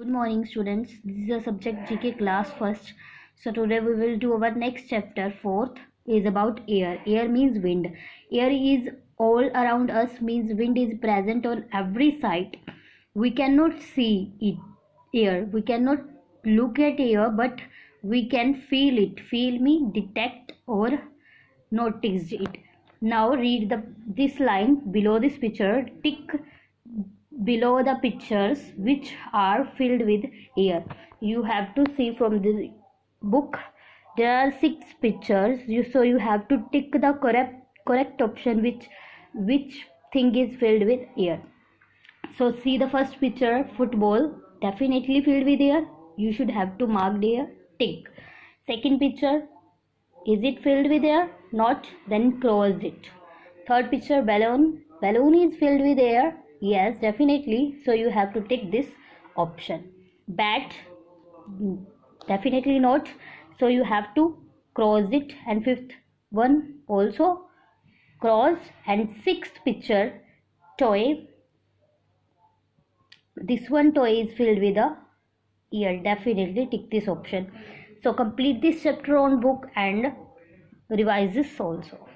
Good morning students. This is a subject GK class first. So today we will do our next chapter fourth is about air. Air means wind. Air is all around us means wind is present on every side. We cannot see it air. We cannot look at air but we can feel it. Feel me detect or notice it. Now read the this line below this picture. Tick below the pictures which are filled with air. You have to see from the book. There are six pictures. You so you have to tick the correct correct option which which thing is filled with air. So see the first picture football definitely filled with air. You should have to mark there tick. Second picture is it filled with air? Not. Then close it. Third picture balloon. Balloon is filled with air yes definitely. So you have to take this option. Bat mm, definitely not. So you have to cross it. And fifth one also cross. And sixth picture toy. This one toy is filled with a ear. Definitely tick this option. So complete this chapter on book and revise this also